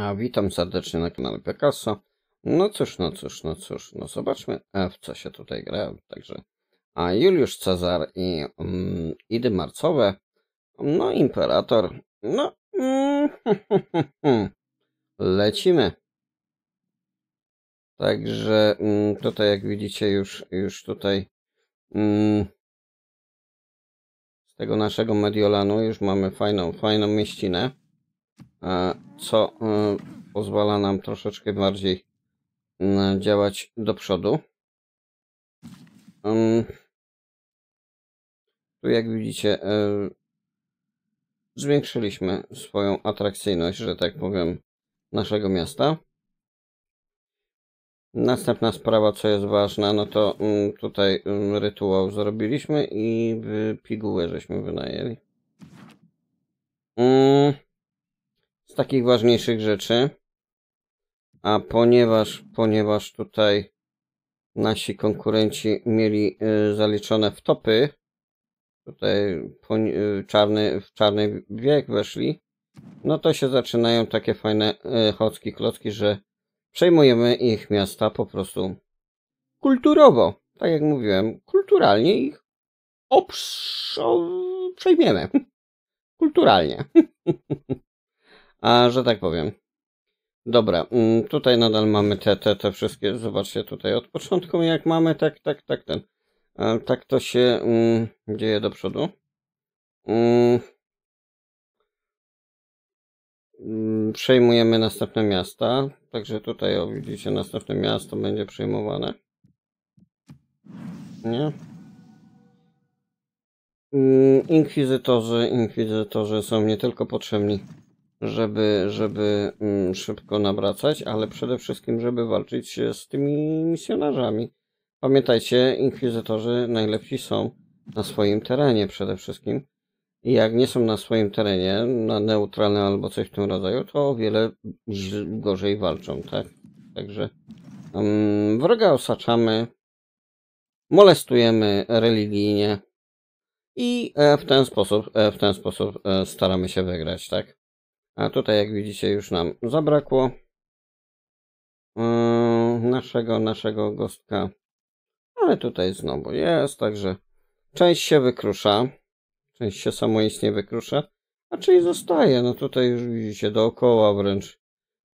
A witam serdecznie na kanale Picasso. No cóż, no cóż, no cóż, no zobaczmy e, w co się tutaj gra. Także a Juliusz Cezar i mm, Idy Marcowe, no Imperator, no mm, lecimy. Także mm, tutaj jak widzicie już, już tutaj mm, z tego naszego Mediolanu już mamy fajną, fajną mieścinę. E, co e, pozwala nam troszeczkę bardziej mm, działać do przodu. Tu jak widzicie e, zwiększyliśmy swoją atrakcyjność, że tak powiem, naszego miasta. Następna sprawa, co jest ważna, no to mm, tutaj mm, rytuał zrobiliśmy i pigułę żeśmy wynajęli takich ważniejszych rzeczy. A ponieważ, ponieważ tutaj nasi konkurenci mieli y, zaliczone w topy, tutaj y, czarny, w czarny wiek weszli, no to się zaczynają takie fajne y, chocki, klocki, że przejmujemy ich miasta po prostu kulturowo. Tak jak mówiłem, kulturalnie ich przejmiemy. Kulturalnie. A że tak powiem. Dobra, mm, tutaj nadal mamy te, te, te wszystkie, zobaczcie tutaj od początku jak mamy, tak, tak, tak, ten. Tak to się mm, dzieje do przodu. Mm. Przejmujemy następne miasta, także tutaj o, widzicie, następne miasto będzie przejmowane. Nie? Inkwizytorzy, inkwizytorzy są nie tylko potrzebni żeby, żeby mm, szybko nawracać, ale przede wszystkim, żeby walczyć z tymi misjonarzami. Pamiętajcie, inkwizytorzy najlepsi są na swoim terenie przede wszystkim. I jak nie są na swoim terenie, na neutralnym albo coś w tym rodzaju, to o wiele gorzej walczą, tak? Także um, wroga osaczamy, molestujemy religijnie i e, w ten sposób, e, w ten sposób e, staramy się wygrać, tak? A tutaj jak widzicie już nam zabrakło yy, naszego, naszego gostka. Ale tutaj znowu jest, także część się wykrusza. Część się samoistnie wykrusza. A część zostaje. No tutaj już widzicie dookoła wręcz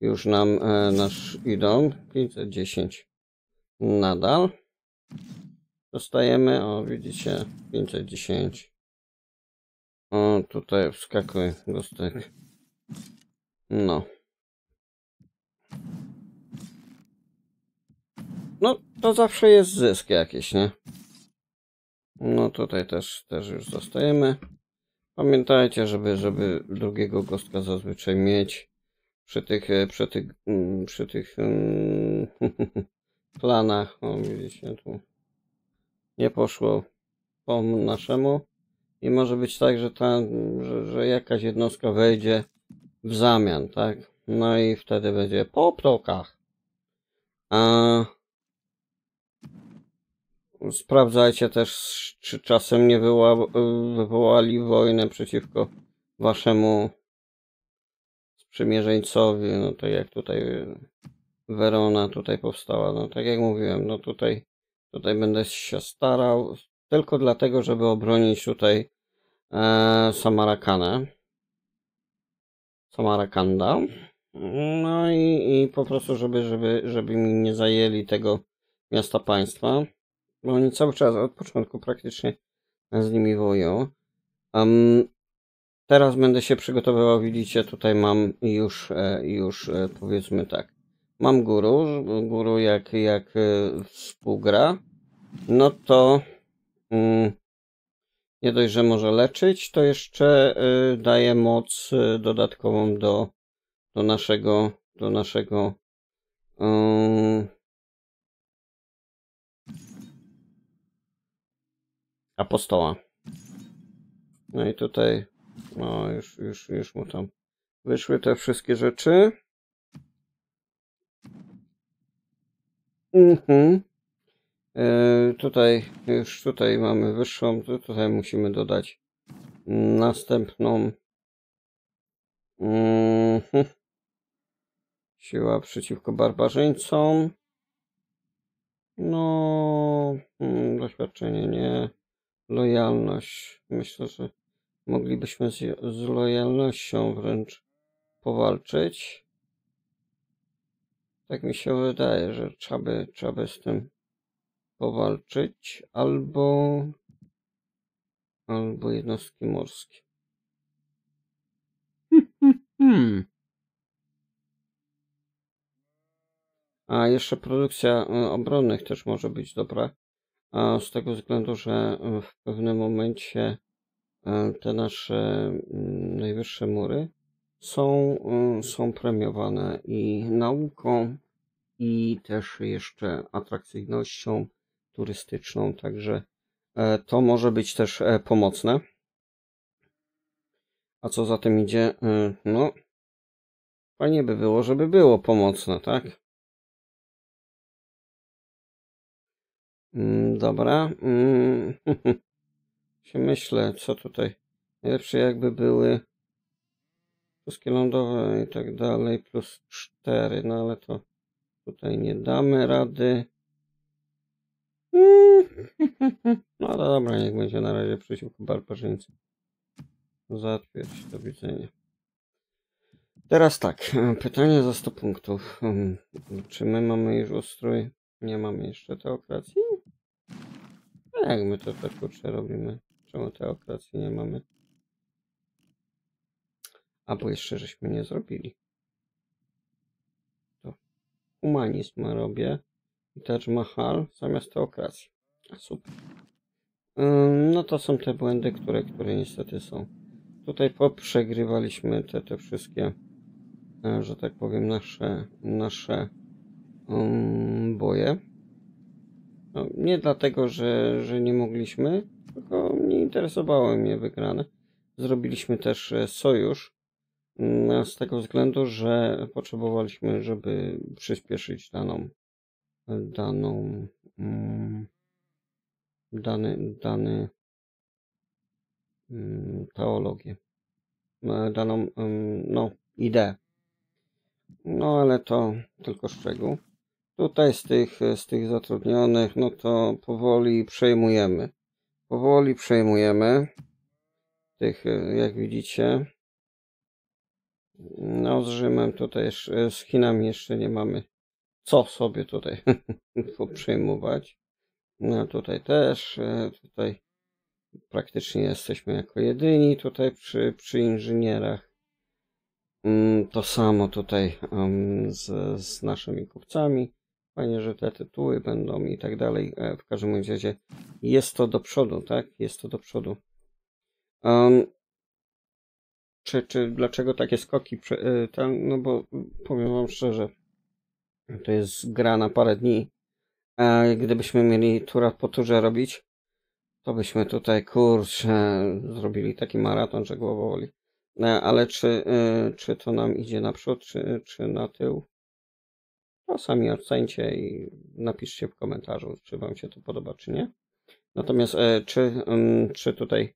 już nam e, nasz idą. 510 nadal. Dostajemy, o widzicie, 510. O, tutaj wskakuje gostek. No. No, to zawsze jest zysk jakiś, nie? No tutaj też, też już zostajemy. Pamiętajcie, żeby, żeby drugiego gostka zazwyczaj mieć przy tych, e, przy tych, mm, przy tych um, planach. O, widzicie, tu nie poszło po naszemu. I może być tak, że, ta, że, że jakaś jednostka wejdzie w zamian, tak? No i wtedy będzie po ptokach. A... Sprawdzajcie też, czy czasem nie wywoła, wywołali wojnę przeciwko waszemu sprzymierzeńcowi. No tak jak tutaj Werona tutaj powstała. No tak jak mówiłem, no tutaj, tutaj będę się starał tylko dlatego, żeby obronić tutaj e, Samarakanę. Samarakanda. No i, i po prostu, żeby, żeby, żeby mi nie zajęli tego miasta państwa. Bo oni cały czas od początku praktycznie z nimi wojują. Um, teraz będę się przygotowywał, widzicie, tutaj mam już, e, już e, powiedzmy tak. Mam guru, guru jak, jak e, współgra, no to um, nie dość, że może leczyć, to jeszcze y, daje moc y, dodatkową do, do naszego, do naszego um, apostoła. No i tutaj, no już, już, już mu tam wyszły te wszystkie rzeczy. Mhm. E, tutaj już tutaj mamy wyższą, tutaj musimy dodać następną. Mhm. Siła przeciwko barbarzyńcom. No, mm, doświadczenie nie. Lojalność. Myślę, że moglibyśmy z, z lojalnością wręcz powalczyć. Tak mi się wydaje, że trzeba by, trzeba by z tym powalczyć, albo, albo jednostki morskie. Hmm. A jeszcze produkcja e, obronnych też może być dobra, a z tego względu, że w pewnym momencie e, te nasze mm, najwyższe mury są, e, są premiowane i nauką, i też jeszcze atrakcyjnością turystyczną, także to może być też pomocne. A co za tym idzie? No, fajnie by było, żeby było pomocne, tak? Mm, dobra. Mm, się myślę, co tutaj. Najlepsze jakby były wszystkie lądowe i tak dalej, plus 4, no ale to tutaj nie damy rady. No dobra, niech będzie na razie przeciwko barbarzyńcy. Zatwierdź, do widzenia. Teraz tak, pytanie za 100 punktów. Czy my mamy już ustrój? Nie mamy jeszcze teokracji? A jak my to tak kurczę robimy? Czemu teokracji nie mamy? Albo jeszcze żeśmy nie zrobili. To humanizm robię. Taj Mahal zamiast teokracji. Super. No to są te błędy, które, które niestety są. Tutaj poprzegrywaliśmy te, te wszystkie, e, że tak powiem, nasze, nasze um, boje. No, nie dlatego, że, że nie mogliśmy, tylko nie interesowało mnie wygrane. Zrobiliśmy też e, sojusz mm, z tego względu, że potrzebowaliśmy, żeby przyspieszyć daną daną um, dany, dany um, teologię, e, daną um, no, ideę. No ale to tylko szczegół. Tutaj z tych, z tych zatrudnionych, no to powoli przejmujemy. Powoli przejmujemy. Tych, jak widzicie. No z Rzymem tutaj, jeszcze, z Chinami jeszcze nie mamy co sobie tutaj przejmować. No tutaj też, e, tutaj praktycznie jesteśmy jako jedyni tutaj przy, przy inżynierach. Mm, to samo tutaj z, z naszymi kupcami. Fajnie, że te tytuły będą i tak dalej. E, w każdym razie jest to do przodu, tak? Jest to do przodu. Um, czy, czy dlaczego takie skoki? E, tam, no bo powiem wam szczerze, to jest gra na parę dni. A gdybyśmy mieli tura po turze robić, to byśmy tutaj, kurczę, zrobili taki maraton, że głowa woli. E, ale czy, czy to nam idzie naprzód, czy, czy na tył? To sami ocencie i napiszcie w komentarzu, czy Wam się to podoba, czy nie. Natomiast e, czy, mm, czy tutaj,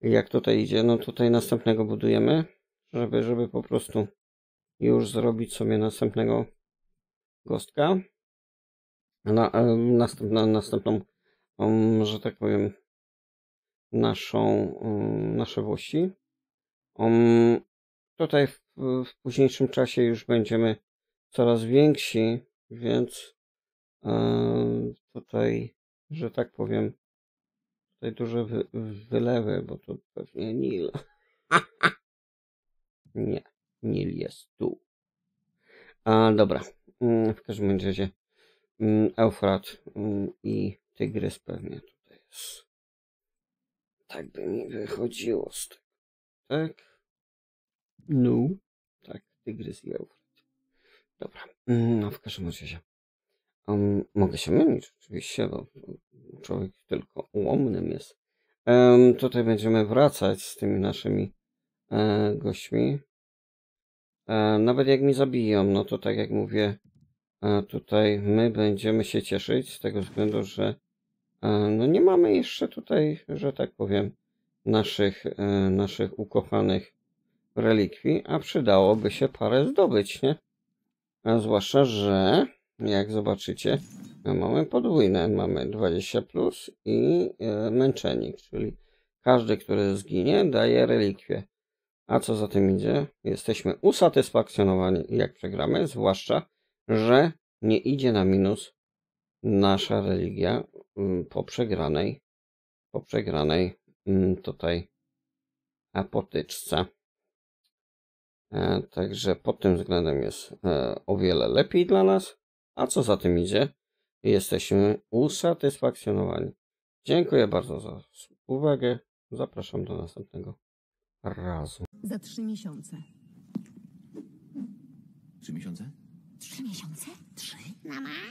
jak tutaj idzie, no tutaj następnego budujemy, żeby, żeby po prostu już zrobić sobie następnego gostka. Na, e, następna, następną, że tak powiem, naszą, nasze włości. Tutaj w, w późniejszym czasie już będziemy coraz więksi, więc e, tutaj, że tak powiem, tutaj duże wy, wylewy, bo to pewnie Nil. Nie, Nil jest tu. A, dobra, w każdym razie mm, Eufrat mm, i Tygrys pewnie tutaj jest. Tak by mi wychodziło z tego. Tak? No. Tak, Tygrys i Eufrat. Dobra, mm, no w każdym razie um, mogę się mylić oczywiście, bo człowiek tylko ułomnym jest. Um, tutaj będziemy wracać z tymi naszymi e, gośćmi. E, nawet jak mi zabiją, no to tak jak mówię, e, tutaj my będziemy się cieszyć z tego względu, że e, no nie mamy jeszcze tutaj, że tak powiem, naszych, naszych ukochanych relikwii, a przydałoby się parę zdobyć, nie? A zwłaszcza, że jak zobaczycie, mamy podwójne. Mamy 20 plus i męczennik, czyli każdy, który zginie, daje relikwie. A co za tym idzie? Jesteśmy usatysfakcjonowani, jak przegramy, zwłaszcza, że nie idzie na minus nasza religia mm, po przegranej, po przegranej mm, tutaj apotyczce. E, Także pod tym względem jest e, o wiele lepiej dla nas. A co za tym idzie? Jesteśmy usatysfakcjonowani. Dziękuję bardzo za uwagę. Zapraszam do następnego razu. Za trzy miesiące. Trzy miesiące? Trzy miesiące? Trzy? Na maj?